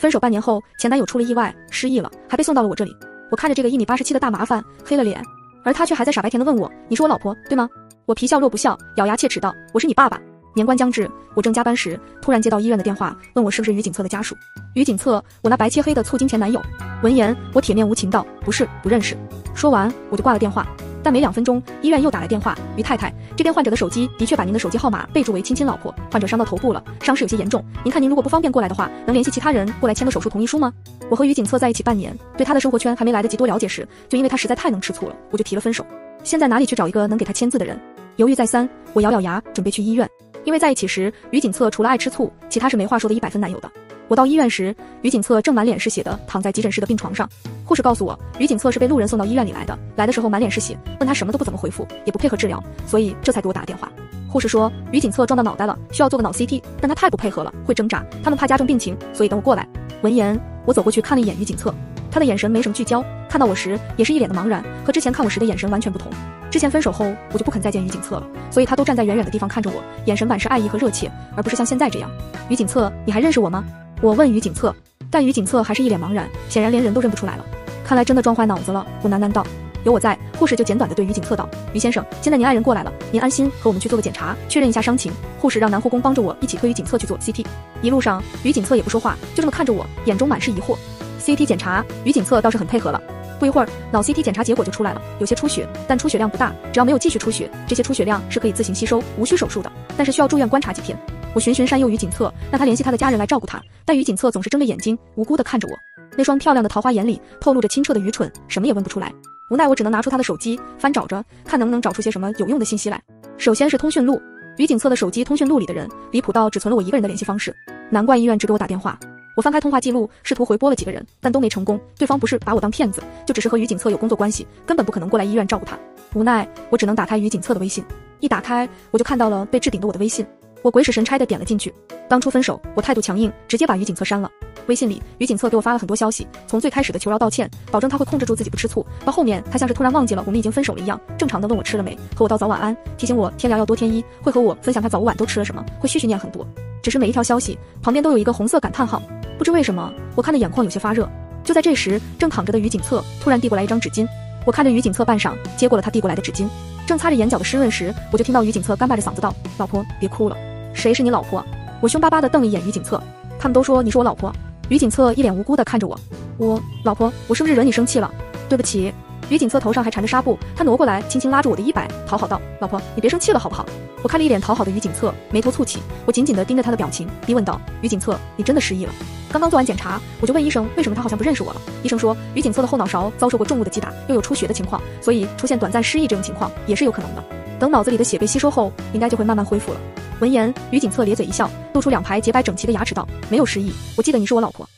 分手半年后，前男友出了意外，失忆了，还被送到了我这里。我看着这个一米八十七的大麻烦，黑了脸，而他却还在傻白甜的问我：“你是我老婆，对吗？”我皮笑肉不笑，咬牙切齿道：“我是你爸爸。”年关将至，我正加班时，突然接到医院的电话，问我是不是于景策的家属。于景策，我那白切黑的促金前男友。闻言，我铁面无情道：“不是，不认识。”说完，我就挂了电话。但没两分钟，医院又打来电话：“于太太，这边患者的手机的确把您的手机号码备注为亲亲老婆，患者伤到头部了，伤势有些严重。您看您如果不方便过来的话，能联系其他人过来签个手术同意书吗？”我和于景策在一起半年，对他的生活圈还没来得及多了解时，就因为他实在太能吃醋了，我就提了分手。现在哪里去找一个能给他签字的人？犹豫再三，我咬咬牙，准备去医院。因为在一起时，于景策除了爱吃醋，其他是没话说的一百分男友的。我到医院时，于景策正满脸是血的躺在急诊室的病床上。护士告诉我，于景策是被路人送到医院里来的，来的时候满脸是血，问他什么都不怎么回复，也不配合治疗，所以这才给我打电话。护士说，于景策撞到脑袋了，需要做个脑 CT，但他太不配合了，会挣扎，他们怕加重病情，所以等我过来。闻言，我走过去看了一眼于景策，他的眼神没什么聚焦，看到我时也是一脸的茫然，和之前看我时的眼神完全不同。之前分手后，我就不肯再见于景策了，所以他都站在远远的地方看着我，眼神满是爱意和热切，而不是像现在这样。于景策，你还认识我吗？我问于景策，但于景策还是一脸茫然，显然连人都认不出来了。看来真的撞坏脑子了。我喃喃道：“有我在。”护士就简短的对于景策道：“于先生，现在您爱人过来了，您安心和我们去做个检查，确认一下伤情。”护士让男护工帮着我一起推于景策去做 CT。一路上，于景策也不说话，就这么看着我，眼中满是疑惑。CT 检查，于景策倒是很配合了。不一会儿，脑 CT 检查结果就出来了，有些出血，但出血量不大，只要没有继续出血，这些出血量是可以自行吸收，无需手术的，但是需要住院观察几天。我循循善诱于景策，让他联系他的家人来照顾他，但于景策总是睁着眼睛，无辜地看着我，那双漂亮的桃花眼里透露着清澈的愚蠢，什么也问不出来。无奈我只能拿出他的手机，翻找着，看能不能找出些什么有用的信息来。首先是通讯录，于景策的手机通讯录里的人离谱到只存了我一个人的联系方式，难怪医院只给我打电话。我翻开通话记录，试图回拨了几个人，但都没成功。对方不是把我当骗子，就只是和于景策有工作关系，根本不可能过来医院照顾他。无奈，我只能打开于景策的微信。一打开，我就看到了被置顶的我的微信。我鬼使神差的点了进去。当初分手，我态度强硬，直接把于景策删了。微信里，于景策给我发了很多消息，从最开始的求饶道歉，保证他会控制住自己不吃醋，到后面他像是突然忘记了我们已经分手了一样，正常的问我吃了没，和我道早晚安，提醒我天凉要多添衣，会和我分享他早午晚都吃了什么，会絮絮念很多。只是每一条消息旁边都有一个红色感叹号。不知为什么，我看的眼眶有些发热。就在这时，正躺着的于景策突然递过来一张纸巾。我看着于景策半晌，接过了他递过来的纸巾。正擦着眼角的湿润时，我就听到于景策干巴着嗓子道：“老婆，别哭了。谁是你老婆？”我凶巴巴地瞪了一眼于景策。他们都说你是我老婆。于景策一脸无辜地看着我。我老婆，我是不是惹你生气了？对不起。于景策头上还缠着纱布，他挪过来，轻轻拉住我的衣摆，讨好道：“老婆，你别生气了，好不好？”我看了一脸讨好的于景策，眉头蹙起。我紧紧地盯着他的表情，逼问道：“于景策，你真的失忆了？”刚刚做完检查，我就问医生为什么他好像不认识我了。医生说，于景策的后脑勺遭受过重物的击打，又有出血的情况，所以出现短暂失忆这种情况也是有可能的。等脑子里的血被吸收后，应该就会慢慢恢复了。闻言，于景策咧嘴一笑，露出两排洁白整齐的牙齿，道：“没有失忆，我记得你是我老婆。”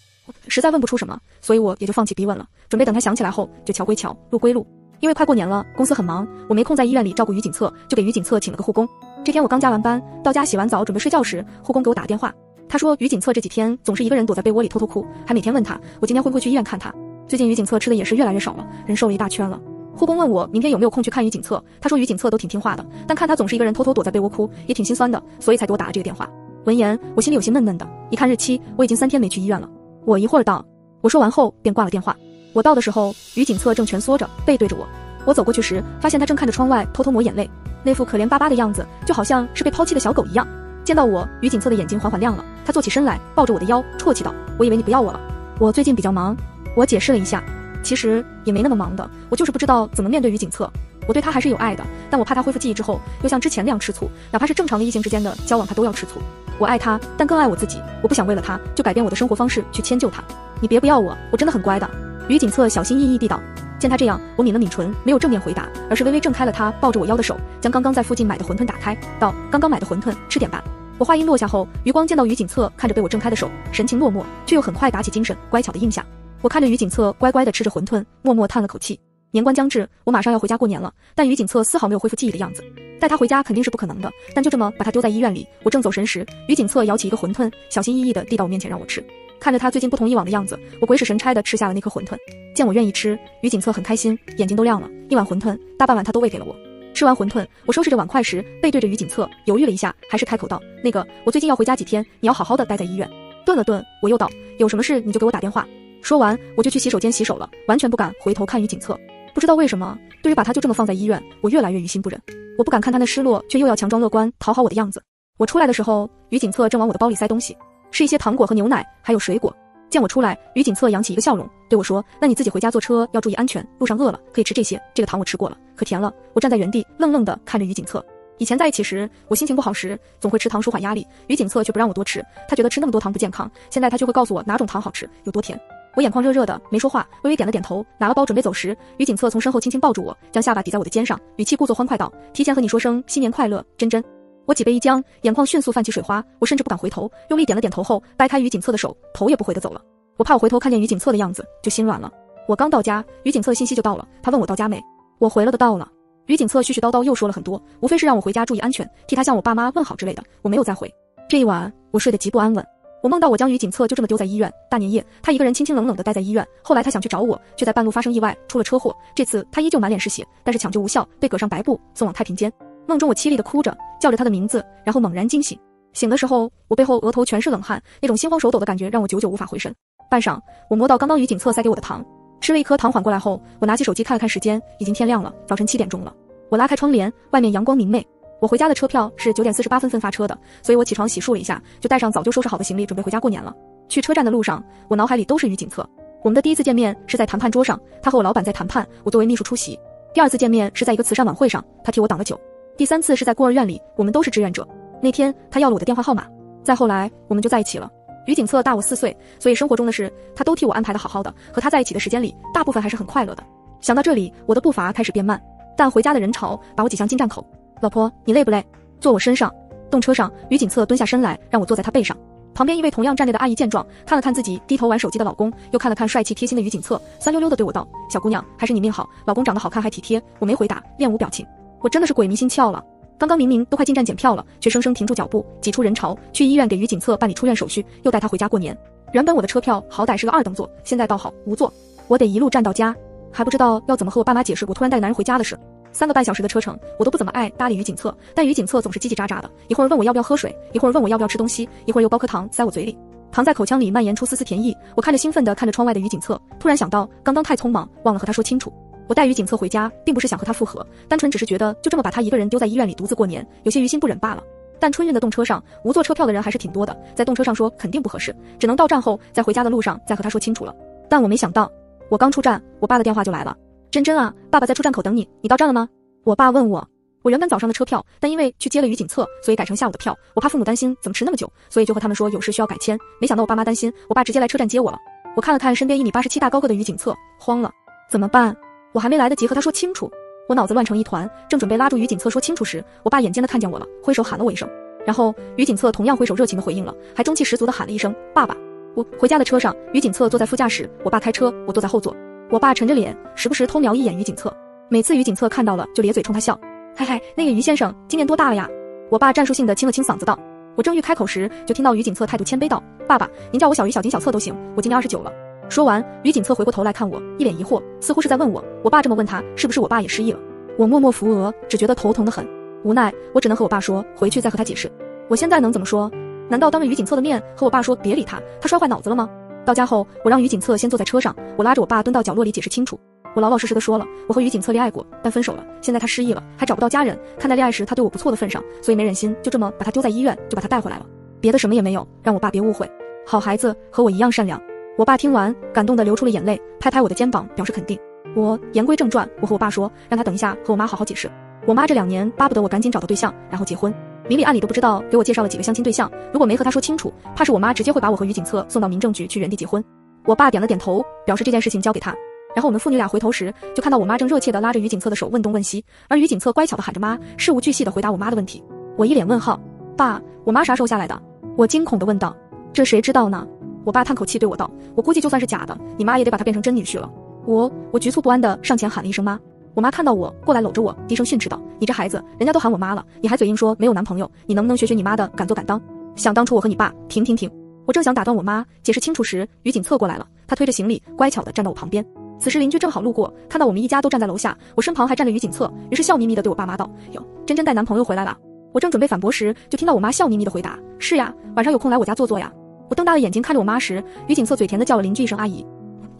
实在问不出什么，所以我也就放弃逼问了，准备等他想起来后就桥归桥，路归路。因为快过年了，公司很忙，我没空在医院里照顾于景策，就给于景策请了个护工。这天我刚加完班，到家洗完澡准备睡觉时，护工给我打电话。他说于景策这几天总是一个人躲在被窝里偷偷哭，还每天问他我今天会不会去医院看他。最近于景策吃的也是越来越少了，人瘦了一大圈了。护工问我明天有没有空去看于景策，他说于景策都挺听话的，但看他总是一个人偷偷躲在被窝哭，也挺心酸的，所以才给我打了这个电话。闻言，我心里有些闷闷的，一看日期，我已经三天没去医院了。我一会儿到。我说完后便挂了电话。我到的时候，于景策正蜷缩着背对着我。我走过去时，发现他正看着窗外偷偷抹眼泪，那副可怜巴巴的样子，就好像是被抛弃的小狗一样。见到我，于景策的眼睛缓缓亮了，他坐起身来，抱着我的腰，啜泣道：“我以为你不要我了。我最近比较忙。”我解释了一下，其实也没那么忙的，我就是不知道怎么面对于景策。我对他还是有爱的，但我怕他恢复记忆之后又像之前那样吃醋，哪怕是正常的异性之间的交往，他都要吃醋。我爱他，但更爱我自己，我不想为了他就改变我的生活方式去迁就他。你别不要我，我真的很乖的。于景策小心翼翼地道。见他这样，我抿了抿唇，没有正面回答，而是微微挣开了他抱着我腰的手，将刚刚在附近买的馄饨打开，道：“刚刚买的馄饨，吃点吧。”我话音落下后，余光见到于景策看着被我挣开的手，神情落寞，却又很快打起精神，乖巧的应下。我看着于景策乖乖地吃着馄饨，默默叹了口气。年关将至，我马上要回家过年了，但于景策丝毫没有恢复记忆的样子。带他回家肯定是不可能的，但就这么把他丢在医院里，我正走神时，于景策舀起一个馄饨，小心翼翼地递到我面前让我吃。看着他最近不同以往的样子，我鬼使神差的吃下了那颗馄饨。见我愿意吃，于景策很开心，眼睛都亮了。一碗馄饨，大半碗他都喂给了我。吃完馄饨，我收拾着碗筷时，背对着于景策，犹豫了一下，还是开口道：“那个，我最近要回家几天，你要好好的待在医院。”顿了顿，我又道：“有什么事你就给我打电话。”说完，我就去洗手间洗手了，完全不敢回头看于景策。不知道为什么，对于把他就这么放在医院，我越来越于心不忍。我不敢看他那失落却又要强装乐观讨好我的样子。我出来的时候，于景策正往我的包里塞东西，是一些糖果和牛奶，还有水果。见我出来，于景策扬起一个笑容，对我说：“那你自己回家坐车要注意安全，路上饿了可以吃这些。这个糖我吃过了，可甜了。”我站在原地愣愣的看着于景策。以前在一起时，我心情不好时总会吃糖舒缓压力，于景策却不让我多吃，他觉得吃那么多糖不健康。现在他却会告诉我哪种糖好吃，有多甜。我眼眶热热的，没说话，微微点了点头，拿了包准备走时，于景策从身后轻轻抱住我，将下巴抵在我的肩上，语气故作欢快道：“提前和你说声新年快乐，真真。”我脊背一僵，眼眶迅速泛起水花，我甚至不敢回头，用力点了点头后，掰开于景策的手，头也不回的走了。我怕我回头看见于景策的样子就心软了。我刚到家，于景策的信息就到了。他问我到家没，我回了的到了。于景策絮絮叨叨又说了很多，无非是让我回家注意安全，替他向我爸妈问好之类的。我没有再回。这一晚我睡得极不安稳。我梦到我将于景策就这么丢在医院。大年夜，他一个人清清冷冷的待在医院。后来他想去找我，却在半路发生意外，出了车祸。这次他依旧满脸是血，但是抢救无效，被搁上白布送往太平间。梦中我凄厉的哭着，叫着他的名字，然后猛然惊醒。醒的时候，我背后额头全是冷汗，那种心慌手抖的感觉让我久久无法回神。半晌，我摸到刚刚于景策塞给我的糖，吃了一颗糖，缓过来后，我拿起手机看了看时间，已经天亮了，早晨七点钟了。我拉开窗帘，外面阳光明媚。我回家的车票是九点四十八分分发车的，所以我起床洗漱了一下，就带上早就收拾好的行李，准备回家过年了。去车站的路上，我脑海里都是于景策。我们的第一次见面是在谈判桌上，他和我老板在谈判，我作为秘书出席。第二次见面是在一个慈善晚会上，他替我挡了酒。第三次是在孤儿院里，我们都是志愿者。那天他要了我的电话号码。再后来，我们就在一起了。于景策大我四岁，所以生活中的事他都替我安排的好好的。和他在一起的时间里，大部分还是很快乐的。想到这里，我的步伐开始变慢。但回家的人潮把我挤向进站口。老婆，你累不累？坐我身上。动车上，于景策蹲下身来，让我坐在他背上。旁边一位同样站着的阿姨见状，看了看自己低头玩手机的老公，又看了看帅气贴心的于景策，酸溜溜的对我道：“小姑娘，还是你命好，老公长得好看还体贴。”我没回答，面无表情。我真的是鬼迷心窍了。刚刚明明都快进站检票了，却生生停住脚步，挤出人潮，去医院给于景策办理出院手续，又带他回家过年。原本我的车票好歹是个二等座，现在倒好无座，我得一路站到家，还不知道要怎么和我爸妈解释我突然带男人回家的事。三个半小时的车程，我都不怎么爱搭理于景策，但于景策总是叽叽喳喳的，一会儿问我要不要喝水，一会儿问我要不要吃东西，一会儿又剥颗糖塞我嘴里，糖在口腔里蔓延出丝丝甜意。我看着兴奋的看着窗外的于景策，突然想到刚刚太匆忙，忘了和他说清楚。我带于景策回家，并不是想和他复合，单纯只是觉得就这么把他一个人丢在医院里独自过年，有些于心不忍罢了。但春运的动车上，无座车票的人还是挺多的，在动车上说肯定不合适，只能到站后在回家的路上再和他说清楚了。但我没想到，我刚出站，我爸的电话就来了：“真真啊，爸爸在出站口等你，你到站了吗？”我爸问我，我原本早上的车票，但因为去接了于景策，所以改成下午的票。我怕父母担心怎么迟那么久，所以就和他们说有事需要改签。没想到我爸妈担心，我爸直接来车站接我了。我看了看身边一米八十七大高个的于景策，慌了，怎么办？我还没来得及和他说清楚，我脑子乱成一团，正准备拉住于景策说清楚时，我爸眼尖的看见我了，挥手喊了我一声，然后于景策同样挥手热情的回应了，还中气十足的喊了一声爸爸。我回家的车上，于景策坐在副驾驶，我爸开车，我坐在后座。我爸沉着脸，时不时偷瞄一眼于景策，每次于景策看到了就咧嘴冲他笑，嘿嘿，那个于先生今年多大了呀？我爸战术性的清了清嗓子道。我正欲开口时，就听到于景策态度谦卑道，爸爸，您叫我小于、小金、小策都行，我今年二十九了。说完，于景策回过头来看我，一脸疑惑，似乎是在问我，我爸这么问他，是不是我爸也失忆了？我默默扶额，只觉得头疼的很，无奈，我只能和我爸说，回去再和他解释。我现在能怎么说？难道当着于景策的面和我爸说别理他，他摔坏脑子了吗？到家后，我让于景策先坐在车上，我拉着我爸蹲到角落里解释清楚。我老老实实的说了，我和于景策恋爱过，但分手了，现在他失忆了，还找不到家人。看在恋爱时他对我不错的份上，所以没忍心就这么把他丢在医院，就把他带回来了。别的什么也没有，让我爸别误会，好孩子和我一样善良。我爸听完，感动的流出了眼泪，拍拍我的肩膀，表示肯定。我言归正传，我和我爸说，让他等一下和我妈好好解释。我妈这两年巴不得我赶紧找到对象，然后结婚，明里暗里都不知道给我介绍了几个相亲对象。如果没和他说清楚，怕是我妈直接会把我和于景策送到民政局去原地结婚。我爸点了点头，表示这件事情交给他。然后我们父女俩回头时，就看到我妈正热切地拉着于景策的手问东问西，而于景策乖巧地喊着妈，事无巨细地回答我妈的问题。我一脸问号，爸，我妈啥时候下来的？我惊恐地问道。这谁知道呢？我爸叹口气对我道：“我估计就算是假的，你妈也得把他变成真女婿了。”我我局促不安地上前喊了一声妈。我妈看到我过来，搂着我，低声训斥道：“你这孩子，人家都喊我妈了，你还嘴硬说没有男朋友，你能不能学学你妈的，敢做敢当？想当初我和你爸……停停停！”我正想打断我妈解释清楚时，于景策过来了，他推着行李，乖巧地站到我旁边。此时邻居正好路过，看到我们一家都站在楼下，我身旁还站着于景策，于是笑眯眯地对我爸妈道：“哟，真真带男朋友回来了。”我正准备反驳时，就听到我妈笑眯眯地回答：“是呀，晚上有空来我家坐坐呀。”我瞪大了眼睛看着我妈时，于景策嘴甜的叫了邻居一声阿姨。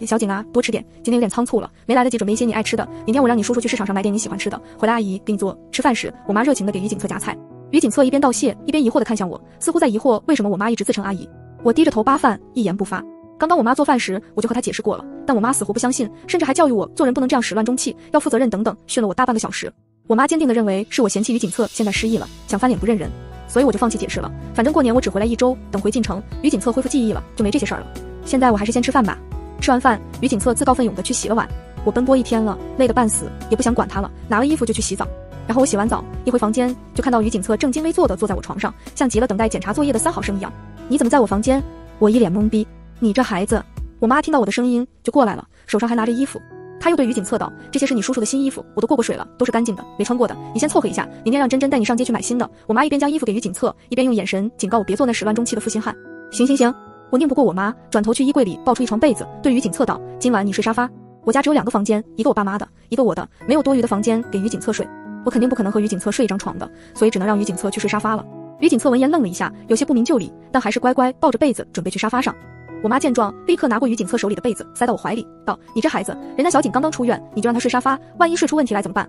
小景啊，多吃点，今天有点仓促了，没来得及准备一些你爱吃的。明天我让你叔叔去市场上买点你喜欢吃的，回来阿姨给你做。吃饭时，我妈热情的给于景策夹菜。于景策一边道谢，一边疑惑的看向我，似乎在疑惑为什么我妈一直自称阿姨。我低着头扒饭，一言不发。刚刚我妈做饭时，我就和她解释过了，但我妈死活不相信，甚至还教育我做人不能这样始乱终弃，要负责任等等，训了我大半个小时。我妈坚定的认为是我嫌弃于景策现在失忆了，想翻脸不认人，所以我就放弃解释了。反正过年我只回来一周，等回进城，于景策恢复记忆了，就没这些事儿了。现在我还是先吃饭吧。吃完饭，于景策自告奋勇的去洗了碗。我奔波一天了，累得半死，也不想管他了，拿了衣服就去洗澡。然后我洗完澡，一回房间就看到于景策正襟危坐的坐在我床上，像极了等待检查作业的三好生一样。你怎么在我房间？我一脸懵逼。你这孩子！我妈听到我的声音就过来了，手上还拿着衣服。她又对于景策道：“这些是你叔叔的新衣服，我都过过水了，都是干净的，没穿过的。你先凑合一下，明天让珍珍带你上街去买新的。”我妈一边将衣服给于景策，一边用眼神警告我别做那始乱终弃的负心汉。行行行。我拧不过我妈，转头去衣柜里抱出一床被子，对于景策道：“今晚你睡沙发。我家只有两个房间，一个我爸妈的，一个我的，没有多余的房间给于景策睡。我肯定不可能和于景策睡一张床的，所以只能让于景策去睡沙发了。”于景策闻言愣了一下，有些不明就里，但还是乖乖抱着被子准备去沙发上。我妈见状，立刻拿过于景策手里的被子，塞到我怀里，道：“你这孩子，人家小景刚刚出院，你就让他睡沙发，万一睡出问题来怎么办？”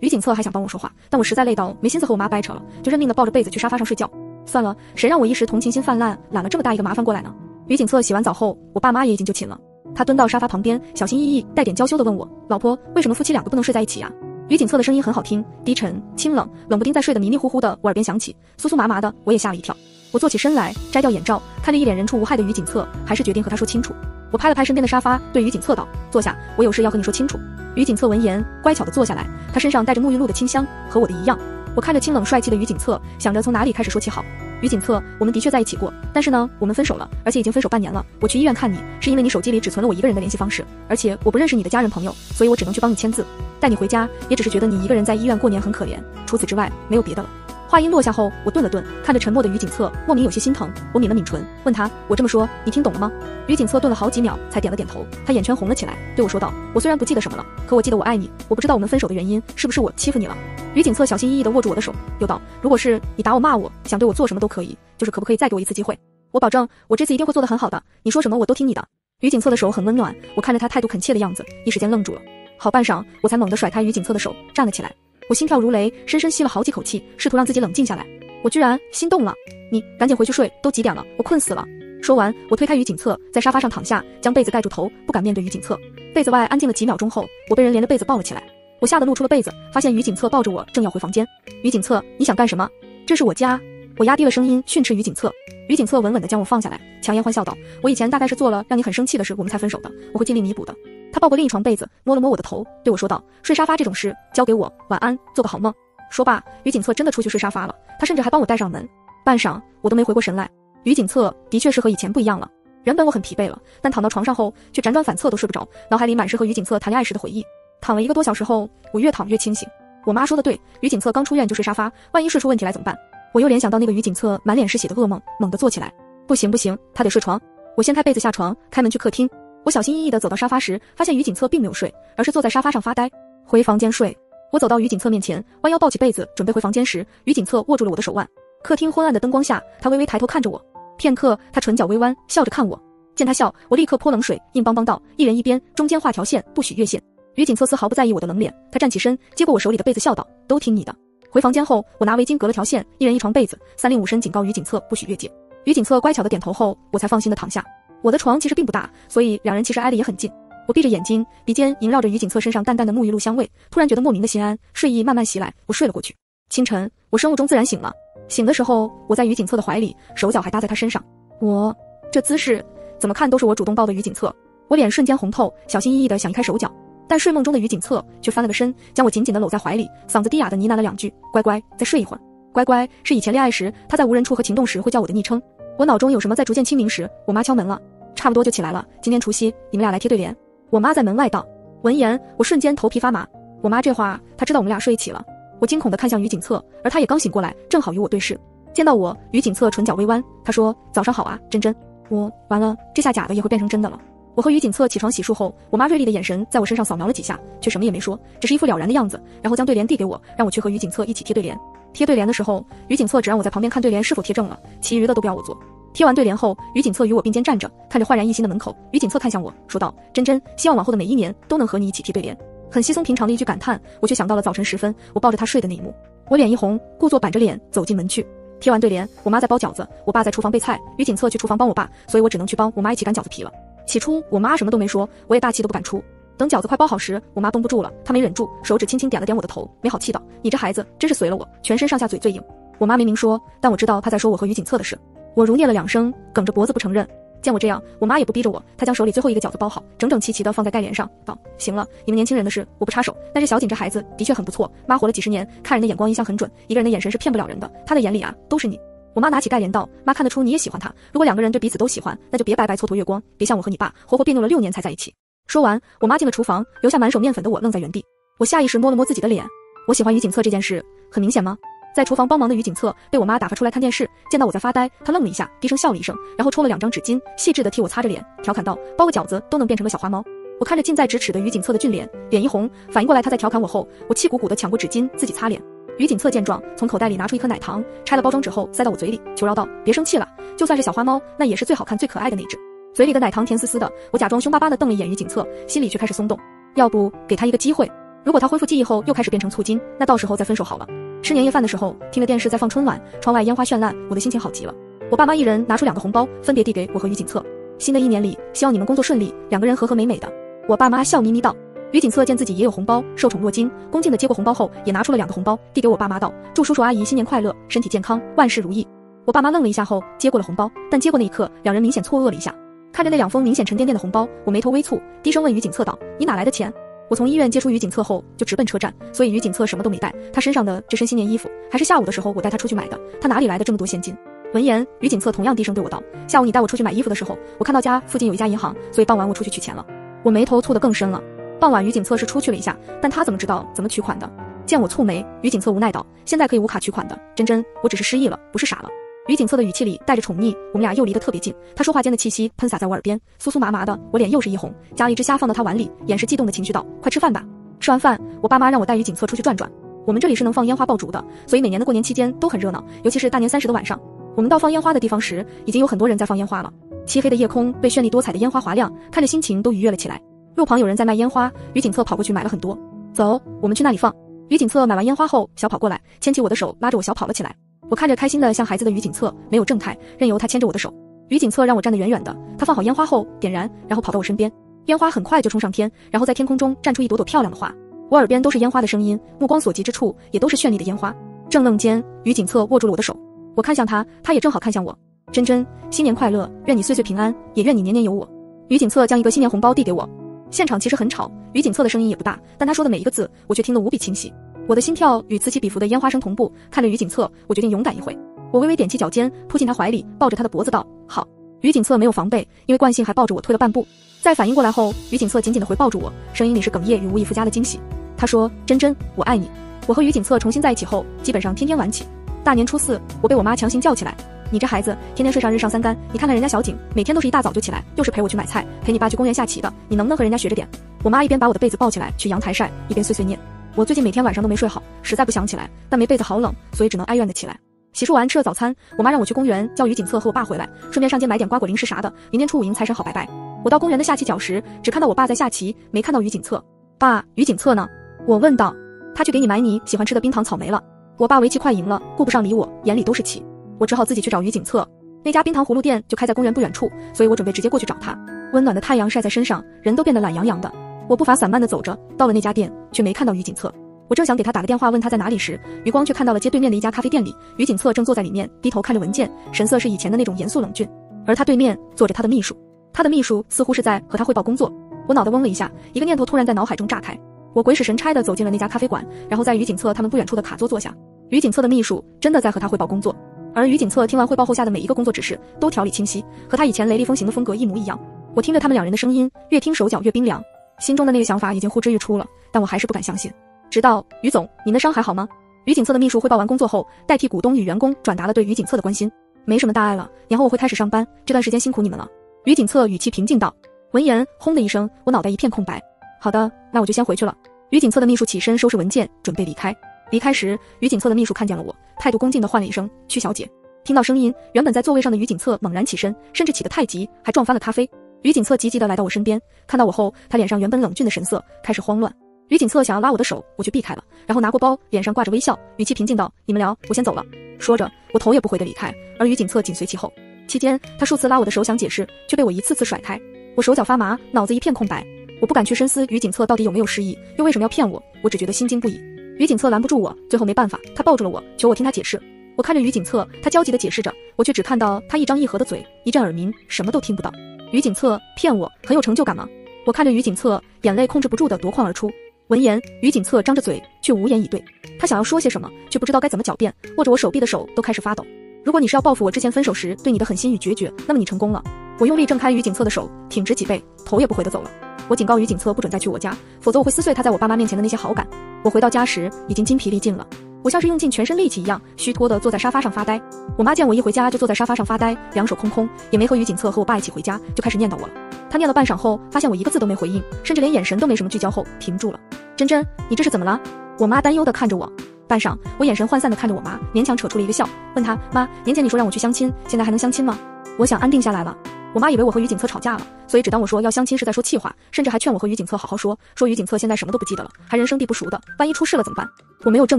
于景策还想帮我说话，但我实在累到没心思和我妈掰扯了，就认命的抱着被子去沙发上睡觉。算了，谁让我一时同情心泛滥，揽了这么大一个麻烦过来呢？于景策洗完澡后，我爸妈也已经就寝了。他蹲到沙发旁边，小心翼翼、带点娇羞的问我：“老婆，为什么夫妻两个不能睡在一起呀？”于景策的声音很好听，低沉、清冷，冷不丁在睡得迷迷糊糊的我耳边响起，酥酥麻麻的，我也吓了一跳。我坐起身来，摘掉眼罩，看着一脸人畜无害的于景策，还是决定和他说清楚。我拍了拍身边的沙发，对于景策道：“坐下，我有事要和你说清楚。”于景策闻言，乖巧地坐下来，他身上带着沐浴露的清香，和我的一样。我看着清冷帅气的于景策，想着从哪里开始说起好。于景策，我们的确在一起过，但是呢，我们分手了，而且已经分手半年了。我去医院看你，是因为你手机里只存了我一个人的联系方式，而且我不认识你的家人朋友，所以我只能去帮你签字，带你回家，也只是觉得你一个人在医院过年很可怜，除此之外没有别的了。话音落下后，我顿了顿，看着沉默的于景策，莫名有些心疼。我抿了抿唇，问他：“我这么说，你听懂了吗？”于景策顿了好几秒，才点了点头。他眼圈红了起来，对我说道：“我虽然不记得什么了，可我记得我爱你。我不知道我们分手的原因是不是我欺负你了。”于景策小心翼翼地握住我的手，又道：“如果是你打我骂我，想对我做什么都可以，就是可不可以再给我一次机会？我保证，我这次一定会做得很好的。你说什么我都听你的。”于景策的手很温暖，我看着他态度恳切的样子，一时间愣住了。好半晌，我才猛地甩开于景策的手，站了起来。我心跳如雷，深深吸了好几口气，试图让自己冷静下来。我居然心动了，你赶紧回去睡，都几点了？我困死了。说完，我推开于景策，在沙发上躺下，将被子盖住头，不敢面对于景策。被子外安静了几秒钟后，我被人连着被子抱了起来。我吓得露出了被子，发现于景策抱着我，正要回房间。于景策，你想干什么？这是我家。我压低了声音训斥于景策。于景策稳稳地将我放下来，强颜欢笑道：“我以前大概是做了让你很生气的事，我们才分手的，我会尽力弥补的。”他抱过另一床被子，摸了摸我的头，对我说道：“睡沙发这种事交给我，晚安，做个好梦。”说罢，于景策真的出去睡沙发了。他甚至还帮我带上门。半晌，我都没回过神来。于景策的确是和以前不一样了。原本我很疲惫了，但躺到床上后却辗转反侧都睡不着，脑海里满是和于景策谈恋爱时的回忆。躺了一个多小时后，我越躺越清醒。我妈说的对，于景策刚出院就睡沙发，万一睡出问题来怎么办？我又联想到那个于景策满脸是血的噩梦，猛地坐起来。不行不行，他得睡床。我掀开被子下床，开门去客厅。我小心翼翼地走到沙发时，发现于景策并没有睡，而是坐在沙发上发呆。回房间睡。我走到于景策面前，弯腰抱起被子，准备回房间时，于景策握住了我的手腕。客厅昏暗的灯光下，他微微抬头看着我，片刻，他唇角微弯，笑着看我。见他笑，我立刻泼冷水，硬邦邦道：“一人一边，中间画条线，不许越线。”于景策丝毫不在意我的冷脸，他站起身，接过我手里的被子，笑道：“都听你的。”回房间后，我拿围巾隔了条线，一人一床被子，三令五申警告于景策不许越界。于景策乖巧的点头后，我才放心的躺下。我的床其实并不大，所以两人其实挨得也很近。我闭着眼睛，鼻尖萦绕着于景策身上淡淡的沐浴露香味，突然觉得莫名的心安，睡意慢慢袭来，我睡了过去。清晨，我生物钟自然醒了。醒的时候，我在于景策的怀里，手脚还搭在他身上。我这姿势，怎么看都是我主动抱的于景策。我脸瞬间红透，小心翼翼的想移开手脚，但睡梦中的于景策却翻了个身，将我紧紧的搂在怀里，嗓子低哑的呢喃了两句：“乖乖，再睡一会儿。”乖乖是以前恋爱时他在无人处和情动时会叫我的昵称。我脑中有什么在逐渐清明时，我妈敲门了，差不多就起来了。今天除夕，你们俩来贴对联。我妈在门外道。闻言，我瞬间头皮发麻。我妈这话，她知道我们俩睡一起了。我惊恐地看向于景策，而他也刚醒过来，正好与我对视。见到我，于景策唇角微弯，他说：“早上好啊，珍珍。”我完了，这下假的也会变成真的了。我和于景策起床洗漱后，我妈锐利的眼神在我身上扫描了几下，却什么也没说，只是一副了然的样子，然后将对联递给我，让我去和于景策一起贴对联。贴对联的时候，于景策只让我在旁边看对联是否贴正了，其余的都不要我做。贴完对联后，于景策与我并肩站着，看着焕然一新的门口。于景策看向我说道：“真真，希望往后的每一年都能和你一起贴对联。”很稀松平常的一句感叹，我却想到了早晨时分我抱着他睡的那一幕。我脸一红，故作板着脸走进门去。贴完对联，我妈在包饺子，我爸在厨房备菜，于景策去厨房帮我爸，所以我只能去帮我妈一起擀饺子皮了。起初我妈什么都没说，我也大气都不敢出。等饺子快包好时，我妈绷不住了，她没忍住，手指轻轻点了点我的头，没好气道：“你这孩子真是随了我，全身上下嘴最硬。”我妈没明说，但我知道她在说我和于景策的事。我如念了两声，梗着脖子不承认。见我这样，我妈也不逼着我，她将手里最后一个饺子包好，整整齐齐的放在盖帘上，道：“行了，你们年轻人的事我不插手。但是小景这孩子的确很不错，妈活了几十年，看人的眼光一向很准，一个人的眼神是骗不了人的，她的眼里啊都是你。”我妈拿起盖帘道：“妈看得出你也喜欢他，如果两个人对彼此都喜欢，那就别白白蹉跎月光，别像我和你爸，活活别扭了六年才在一起。”说完，我妈进了厨房，留下满手面粉的我愣在原地。我下意识摸了摸自己的脸，我喜欢于景策这件事很明显吗？在厨房帮忙的于景策被我妈打发出来看电视，见到我在发呆，他愣了一下，低声笑了一声，然后抽了两张纸巾，细致的替我擦着脸，调侃道：“包个饺子都能变成个小花猫。”我看着近在咫尺的于景策的俊脸，脸一红，反应过来他在调侃我后，我气鼓鼓的抢过纸巾自己擦脸。于景策见状，从口袋里拿出一颗奶糖，拆了包装纸后塞到我嘴里，求饶道：“别生气了，就算是小花猫，那也是最好看、最可爱的那只。”嘴里的奶糖甜丝丝的，我假装凶巴巴的瞪了一眼于景策，心里却开始松动。要不给他一个机会？如果他恢复记忆后又开始变成醋精，那到时候再分手好了。吃年夜饭的时候，听着电视在放春晚，窗外烟花绚烂，我的心情好极了。我爸妈一人拿出两个红包，分别递给我和于景策。新的一年里，希望你们工作顺利，两个人和和美美的。我爸妈笑眯眯道。于景策见自己也有红包，受宠若惊，恭敬地接过红包后，也拿出了两个红包，递给我爸妈道：“祝叔叔阿姨新年快乐，身体健康，万事如意。”我爸妈愣了一下后，接过了红包，但接过那一刻，两人明显错愕了一下。看着那两封明显沉甸甸的红包，我眉头微蹙，低声问于景策道：“你哪来的钱？”我从医院接出于景策后，就直奔车站，所以于景策什么都没带。他身上的这身新年衣服，还是下午的时候我带他出去买的。他哪里来的这么多现金？闻言，于景策同样低声对我道：“下午你带我出去买衣服的时候，我看到家附近有一家银行，所以傍晚我出去取钱了。”我眉头蹙得更深了。傍晚，于景策是出去了一下，但他怎么知道怎么取款的？见我蹙眉，于景策无奈道：“现在可以无卡取款的，真真，我只是失忆了，不是傻了。”于景策的语气里带着宠溺，我们俩又离得特别近，他说话间的气息喷洒在我耳边，酥酥麻麻的，我脸又是一红，夹了一只虾放到他碗里，掩饰激动的情绪道：“快吃饭吧。”吃完饭，我爸妈让我带于景策出去转转。我们这里是能放烟花爆竹的，所以每年的过年期间都很热闹，尤其是大年三十的晚上。我们到放烟花的地方时，已经有很多人在放烟花了。漆黑的夜空被绚丽多彩的烟花划亮，看着心情都愉悦了起来。路旁有人在卖烟花，于景策跑过去买了很多。走，我们去那里放。于景策买完烟花后，小跑过来，牵起我的手，拉着我小跑了起来。我看着开心的像孩子的于景策，没有正态，任由他牵着我的手。于景策让我站得远远的，他放好烟花后点燃，然后跑到我身边。烟花很快就冲上天，然后在天空中绽出一朵朵漂亮的花。我耳边都是烟花的声音，目光所及之处也都是绚丽的烟花。正愣间，于景策握住了我的手，我看向他，他也正好看向我。真真，新年快乐，愿你岁岁平安，也愿你年年有我。于景策将一个新年红包递给我。现场其实很吵，于景策的声音也不大，但他说的每一个字，我却听得无比清晰。我的心跳与此起彼伏的烟花声同步。看着于景策，我决定勇敢一回。我微微踮起脚尖，扑进他怀里，抱着他的脖子道：“好。”于景策没有防备，因为惯性还抱着我退了半步。在反应过来后，于景策紧紧地回抱住我，声音里是哽咽与无以复加的惊喜。他说：“真真，我爱你。”我和于景策重新在一起后，基本上天天晚起。大年初四，我被我妈强行叫起来。你这孩子天天睡上日上三竿，你看看人家小景，每天都是一大早就起来，又是陪我去买菜，陪你爸去公园下棋的，你能不能和人家学着点？我妈一边把我的被子抱起来去阳台晒，一边碎碎念。我最近每天晚上都没睡好，实在不想起来，但没被子好冷，所以只能哀怨的起来。洗漱完吃了早餐，我妈让我去公园叫于景策和我爸回来，顺便上街买点瓜果零食啥的，明天初五迎财神好拜拜。我到公园的下棋角时，只看到我爸在下棋，没看到于景策。爸，于景策呢？我问道。他去给你买你喜欢吃的冰糖草莓了。我爸围棋快赢了，顾不上理我，眼里都是棋。我只好自己去找于景策。那家冰糖葫芦店就开在公园不远处，所以我准备直接过去找他。温暖的太阳晒在身上，人都变得懒洋洋的。我步伐散漫地走着，到了那家店，却没看到于景策。我正想给他打个电话问他在哪里时，余光却看到了街对面的一家咖啡店里，于景策正坐在里面，低头看着文件，神色是以前的那种严肃冷峻。而他对面坐着他的秘书，他的秘书似乎是在和他汇报工作。我脑袋嗡了一下，一个念头突然在脑海中炸开。我鬼使神差地走进了那家咖啡馆，然后在于景策他们不远处的卡座坐下。于景策的秘书真的在和他汇报工作。而于景策听完汇报后下的每一个工作指示都条理清晰，和他以前雷厉风行的风格一模一样。我听着他们两人的声音，越听手脚越冰凉，心中的那个想法已经呼之欲出了，但我还是不敢相信。直到于总，您的伤还好吗？于景策的秘书汇报完工作后，代替股东与员工转达了对于景策的关心。没什么大碍了，年后我会开始上班，这段时间辛苦你们了。于景策语气平静道。闻言，轰的一声，我脑袋一片空白。好的，那我就先回去了。于景策的秘书起身收拾文件，准备离开。离开时，于景策的秘书看见了我，态度恭敬地唤了一声“曲小姐”。听到声音，原本在座位上的于景策猛然起身，甚至起得太急，还撞翻了咖啡。于景策急急地来到我身边，看到我后，他脸上原本冷峻的神色开始慌乱。于景策想要拉我的手，我却避开了，然后拿过包，脸上挂着微笑，语气平静道：“你们聊，我先走了。”说着，我头也不回地离开，而于景策紧随其后。期间，他数次拉我的手想解释，却被我一次次甩开。我手脚发麻，脑子一片空白，我不敢去深思于景策到底有没有失忆，又为什么要骗我。我只觉得心惊不已。于景策拦不住我，最后没办法，他抱住了我，求我听他解释。我看着于景策，他焦急地解释着，我却只看到他一张一合的嘴，一阵耳鸣，什么都听不到。于景策骗我，很有成就感吗？我看着于景策，眼泪控制不住地夺眶而出。闻言，于景策张着嘴，却无言以对。他想要说些什么，却不知道该怎么狡辩，握着我手臂的手都开始发抖。如果你是要报复我之前分手时对你的狠心与决绝，那么你成功了。我用力挣开于景策的手，挺直脊背，头也不回的走了。我警告于景策不准再去我家，否则我会撕碎他在我爸妈面前的那些好感。我回到家时已经筋疲力尽了，我像是用尽全身力气一样，虚脱的坐在沙发上发呆。我妈见我一回家就坐在沙发上发呆，两手空空，也没和于景策和我爸一起回家，就开始念叨我了。她念了半晌后，发现我一个字都没回应，甚至连眼神都没什么聚焦后停住了。珍珍，你这是怎么了？我妈担忧地看着我。半晌，我眼神涣散地看着我妈，勉强扯出了一个笑，问她：妈，年前你说让我去相亲，现在还能相亲吗？我想安定下来了。我妈以为我和于景策吵架了，所以只当我说要相亲是在说气话，甚至还劝我和于景策好好说，说于景策现在什么都不记得了，还人生地不熟的，万一出事了怎么办？我没有正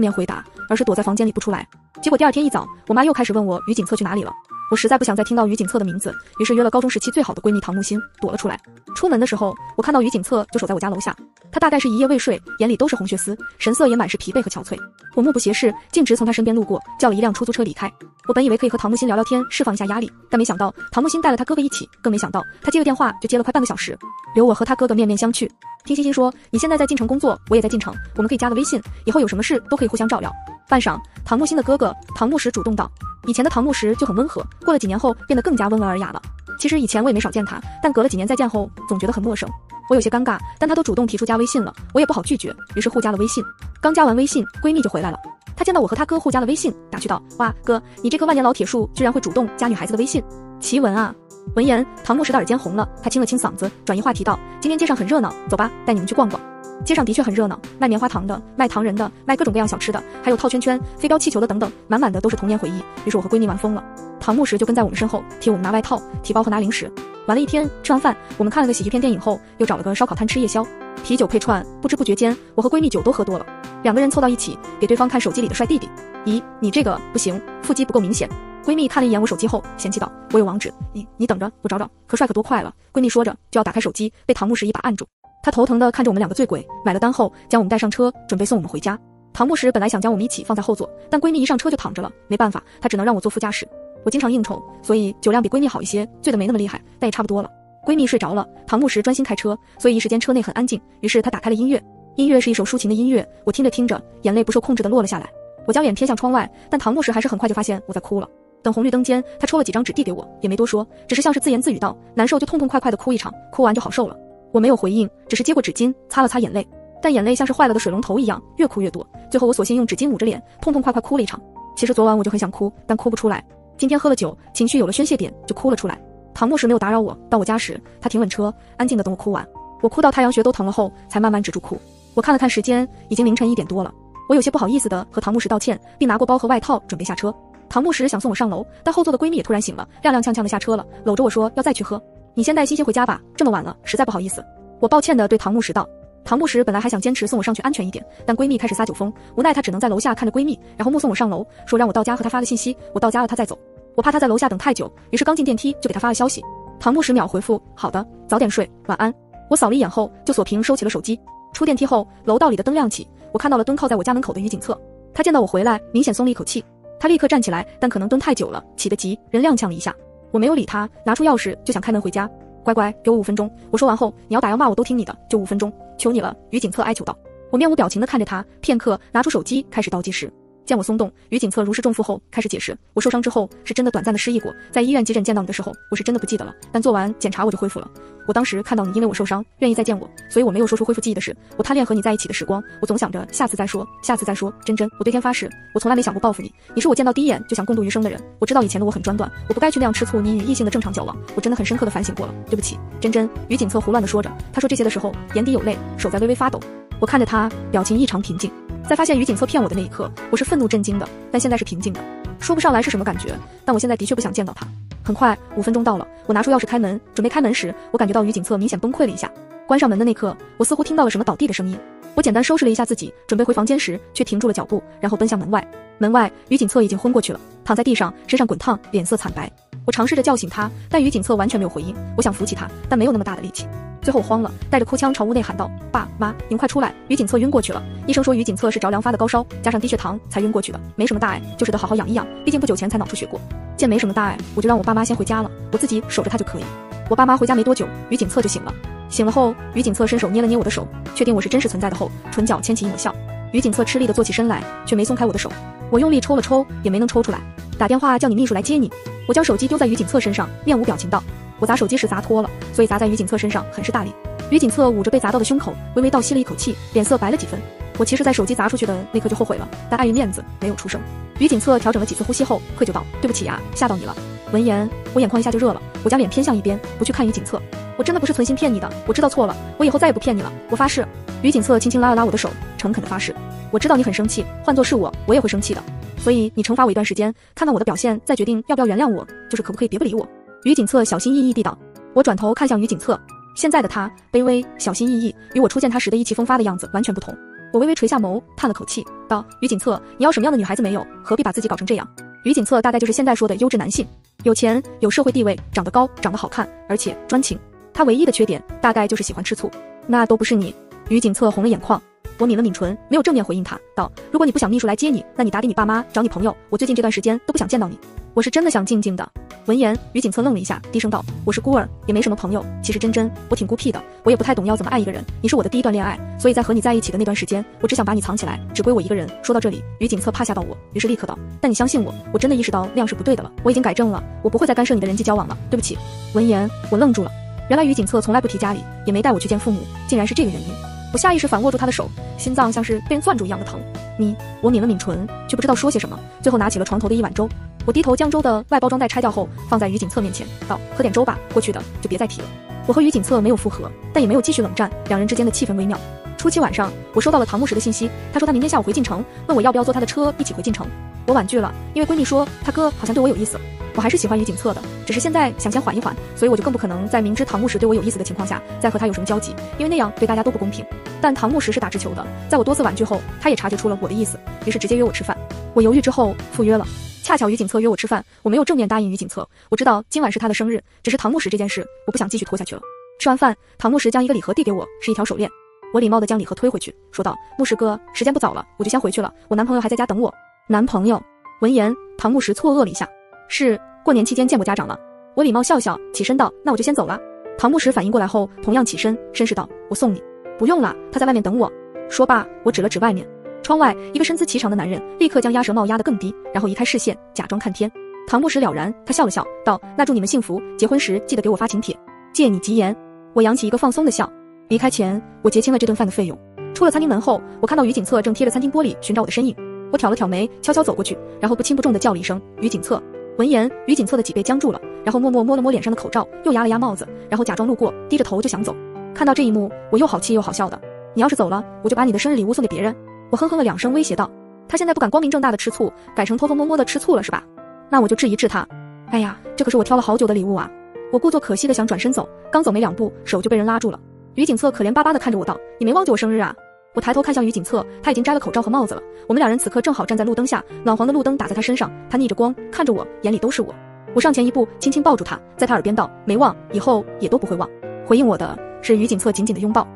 面回答，而是躲在房间里不出来。结果第二天一早，我妈又开始问我于景策去哪里了。我实在不想再听到于景策的名字，于是约了高中时期最好的闺蜜唐木心躲了出来。出门的时候，我看到于景策就守在我家楼下，他大概是一夜未睡，眼里都是红血丝，神色也满是疲惫和憔悴。我目不斜视，径直从他身边路过，叫了一辆出租车离开。我本以为可以和唐木心聊聊天，释放一下压力，但没想到唐木心带了他哥哥一起，更没想到他接个电话就接了快半个小时，留我和他哥哥面面相觑。听欣欣说，你现在在晋城工作，我也在晋城，我们可以加个微信，以后有什么事都可以互相照料。半晌，唐木心的哥哥唐木石主动道。以前的唐木石就很温和，过了几年后变得更加温文尔雅了。其实以前我也没少见他，但隔了几年再见后，总觉得很陌生。我有些尴尬，但他都主动提出加微信了，我也不好拒绝，于是互加了微信。刚加完微信，闺蜜就回来了。她见到我和他哥互加了微信，打趣道：“哇，哥，你这棵万年老铁树居然会主动加女孩子的微信，奇闻啊！”闻言，唐木石的耳尖红了，他清了清嗓子，转移话题道：“今天街上很热闹，走吧，带你们去逛逛。”街上的确很热闹，卖棉花糖的，卖糖人的，卖各种各样小吃的，还有套圈圈、飞镖气球的等等，满满的都是童年回忆。于是我和闺蜜玩疯了。唐牧石就跟在我们身后，替我们拿外套、提包和拿零食。玩了一天，吃完饭，我们看了个喜剧片电影后，又找了个烧烤摊吃夜宵，啤酒配串。不知不觉间，我和闺蜜酒都喝多了，两个人凑到一起，给对方看手机里的帅弟弟。咦，你这个不行，腹肌不够明显。闺蜜看了一眼我手机后，嫌弃道：“我有网址，你你等着，我找找。可帅可多快了。”闺蜜说着就要打开手机，被唐牧石一把按住。他头疼的看着我们两个醉鬼，买了单后将我们带上车，准备送我们回家。唐牧石本来想将我们一起放在后座，但闺蜜一上车就躺着了，没办法，她只能让我坐副驾驶。我经常应酬，所以酒量比闺蜜好一些，醉得没那么厉害，但也差不多了。闺蜜睡着了，唐牧石专心开车，所以一时间车内很安静。于是他打开了音乐，音乐是一首抒情的音乐，我听着听着，眼泪不受控制的落了下来。我将脸贴向窗外，但唐牧石还是很快就发现我在哭了。等红绿灯间，他抽了几张纸递给我，也没多说，只是像是自言自语道：“难受就痛痛快快的哭一场，哭完就好受了。”我没有回应，只是接过纸巾擦了擦眼泪，但眼泪像是坏了的水龙头一样，越哭越多。最后我索性用纸巾捂着脸，痛痛快快哭了一场。其实昨晚我就很想哭，但哭不出来。今天喝了酒，情绪有了宣泄点，就哭了出来。唐牧师没有打扰我，到我家时，他停稳车，安静的等我哭完。我哭到太阳穴都疼了后，才慢慢止住哭。我看了看时间，已经凌晨一点多了。我有些不好意思的和唐牧师道歉，并拿过包和外套准备下车。唐牧师想送我上楼，但后座的闺蜜也突然醒了，踉踉跄跄的下车了，搂着我说要再去喝。你先带欣欣回家吧，这么晚了，实在不好意思。我抱歉的对唐牧石道。唐牧石本来还想坚持送我上去安全一点，但闺蜜开始撒酒疯，无奈她只能在楼下看着闺蜜，然后目送我上楼，说让我到家和她发个信息，我到家了她再走。我怕她在楼下等太久，于是刚进电梯就给她发了消息。唐牧石秒回复好的，早点睡，晚安。我扫了一眼后就锁屏收起了手机。出电梯后，楼道里的灯亮起，我看到了蹲靠在我家门口的于景策。他见到我回来，明显松了一口气，他立刻站起来，但可能蹲太久了，起得急，人踉跄了一下。我没有理他，拿出钥匙就想开门回家。乖乖，给我五分钟。我说完后，你要打要骂我都听你的，就五分钟，求你了。于景策哀求道。我面无表情的看着他，片刻，拿出手机开始倒计时。见我松动，于景策如释重负后开始解释：我受伤之后是真的短暂的失忆过，在医院急诊见到你的时候，我是真的不记得了，但做完检查我就恢复了。我当时看到你因为我受伤，愿意再见我，所以我没有说出恢复记忆的事。我贪恋和你在一起的时光，我总想着下次再说，下次再说。真真，我对天发誓，我从来没想过报复你。你是我见到第一眼就想共度余生的人。我知道以前的我很专断，我不该去那样吃醋你与异性的正常交往。我真的很深刻的反省过了，对不起，真真。于景策胡乱的说着，他说这些的时候眼底有泪，手在微微发抖。我看着他，表情异常平静。在发现于景策骗我的那一刻，我是愤怒震惊的，但现在是平静的。说不上来是什么感觉，但我现在的确不想见到他。很快，五分钟到了，我拿出钥匙开门，准备开门时，我感觉到于景策明显崩溃了一下。关上门的那刻，我似乎听到了什么倒地的声音。我简单收拾了一下自己，准备回房间时，却停住了脚步，然后奔向门外。门外，于景策已经昏过去了，躺在地上，身上滚烫，脸色惨白。我尝试着叫醒他，但于景策完全没有回应。我想扶起他，但没有那么大的力气。最后我慌了，带着哭腔朝屋内喊道：“爸妈，你们快出来！于景策晕过去了。医生说于景策是着凉发的高烧，加上低血糖才晕过去的，没什么大碍，就是得好好养一养，毕竟不久前才脑出血过。见没什么大碍，我就让我爸妈先回家了，我自己守着他就可以。我爸妈回家没多久，于景策就醒了。醒了后，于景策伸手捏了捏我的手，确定我是真实存在的后，唇角牵起一抹笑。于景策吃力地坐起身来，却没松开我的手。我用力抽了抽，也没能抽出来。打电话叫你秘书来接你。我将手机丢在于景策身上，面无表情道：“我砸手机时砸脱了，所以砸在于景策身上很是大力。”于景策捂着被砸到的胸口，微微倒吸了一口气，脸色白了几分。我其实，在手机砸出去的那刻就后悔了，但碍于面子，没有出声。于景策调整了几次呼吸后，愧疚道：“对不起呀，吓到你了。”闻言，我眼眶一下就热了，我将脸偏向一边，不去看于景策。我真的不是存心骗你的，我知道错了，我以后再也不骗你了，我发誓。于景策轻轻拉了拉我的手，诚恳的发誓。我知道你很生气，换做是我，我也会生气的。所以你惩罚我一段时间，看看我的表现，再决定要不要原谅我，就是可不可以别不理我。于景策小心翼翼地道。我转头看向于景策。现在的他卑微小心翼翼，与我初见他时的意气风发的样子完全不同。我微微垂下眸，叹了口气，道：“于景策，你要什么样的女孩子没有？何必把自己搞成这样？”于景策大概就是现在说的优质男性，有钱，有社会地位，长得高，长得好看，而且专情。他唯一的缺点大概就是喜欢吃醋，那都不是你。于景策红了眼眶，我抿了抿唇，没有正面回应他，道：“如果你不想秘书来接你，那你打给你爸妈，找你朋友。我最近这段时间都不想见到你。”我是真的想静静的。闻言，于景策愣了一下，低声道：“我是孤儿，也没什么朋友。其实真真，我挺孤僻的，我也不太懂要怎么爱一个人。你是我的。第一段恋爱，所以在和你在一起的。那段时间，我只想把你藏起来，只归我一个人。”说到这里，于景策怕吓到我，于是立刻道：“但你相信我，我真的。意识到那样是不对的。了。我已经改正了，我不会再干涉你的。人际交往了。对不起。”闻言，我愣住了。原来于景策从来不提家里，也没带我去见父母，竟然是这个原因。我下意识反握住他的。手，心脏像是被人攥住一样的。疼。你，我抿了抿唇，却不知道说些什么，最后拿起了床头的。一碗粥。我低头将粥的外包装袋拆掉后，放在于景策面前，道：“喝点粥吧，过去的就别再提了。”我和于景策没有复合，但也没有继续冷战，两人之间的气氛微妙。初七晚上，我收到了唐牧石的信息，他说他明天下午回晋城，问我要不要坐他的车一起回晋城。我婉拒了，因为闺蜜说他哥好像对我有意思。我还是喜欢于景策的，只是现在想先缓一缓，所以我就更不可能在明知唐牧石对我有意思的情况下再和他有什么交集，因为那样对大家都不公平。但唐牧石是打直球的，在我多次婉拒后，他也察觉出了我的意思，于是直接约我吃饭。我犹豫之后赴约了。恰巧于景策约我吃饭，我没有正面答应于景策。我知道今晚是他的生日，只是唐牧石这件事，我不想继续拖下去了。吃完饭，唐牧石将一个礼盒递给我，是一条手链。我礼貌地将礼盒推回去，说道：“牧石哥，时间不早了，我就先回去了。我男朋友还在家等我。”男朋友？闻言，唐牧石错愕了一下：“是过年期间见过家长了？”我礼貌笑笑，起身道：“那我就先走了。”唐牧石反应过来后，同样起身，绅士道：“我送你。”不用了，他在外面等我。说罢，我指了指外面。窗外，一个身姿颀长的男人立刻将鸭舌帽压得更低，然后移开视线，假装看天。唐牧石了然，他笑了笑，道：“那祝你们幸福，结婚时记得给我发请帖，借你吉言。”我扬起一个放松的笑。离开前，我结清了这顿饭的费用。出了餐厅门后，我看到于景策正贴着餐厅玻璃寻找我的身影。我挑了挑眉，悄悄走过去，然后不轻不重的叫了一声：“于景策。”闻言，于景策的脊背僵住了，然后默默摸了摸脸上的口罩，又压了压帽子，然后假装路过，低着头就想走。看到这一幕，我又好气又好笑的。你要是走了，我就把你的生日礼物送给别人。我哼哼了两声，威胁道：“他现在不敢光明正大的吃醋，改成偷偷摸摸的吃醋了，是吧？那我就治一治他。哎呀，这可是我挑了好久的礼物啊！”我故作可惜的想转身走，刚走没两步，手就被人拉住了。于景策可怜巴巴的看着我道：“你没忘记我生日啊？”我抬头看向于景策，他已经摘了口罩和帽子了。我们两人此刻正好站在路灯下，暖黄的路灯打在他身上，他逆着光看着我，眼里都是我。我上前一步，轻轻抱住他，在他耳边道：“没忘，以后也都不会忘。”回应我的是于景策紧紧的拥抱。